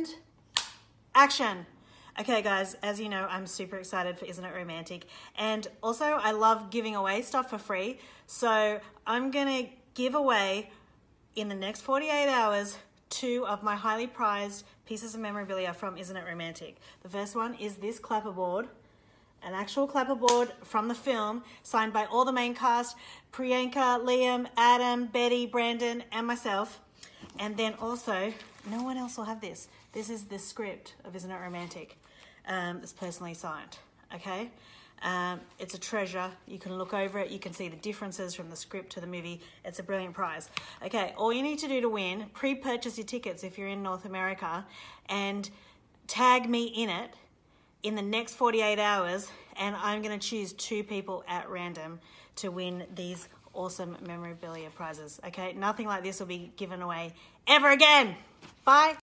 and action. Okay, guys, as you know, I'm super excited for Isn't It Romantic? And also, I love giving away stuff for free. So, I'm gonna give away in the next 48 hours two of my highly prized pieces of memorabilia from Isn't It Romantic. The first one is this clapperboard, an actual clapperboard from the film, signed by all the main cast Priyanka, Liam, Adam, Betty, Brandon, and myself. And then also, no one else will have this. This is the script of Isn't It Romantic. Um, it's personally signed. Okay? Um, it's a treasure. You can look over it. You can see the differences from the script to the movie. It's a brilliant prize. Okay, all you need to do to win, pre-purchase your tickets if you're in North America, and tag me in it in the next 48 hours, and I'm going to choose two people at random to win these awesome memorabilia prizes. Okay, nothing like this will be given away ever again. Bye.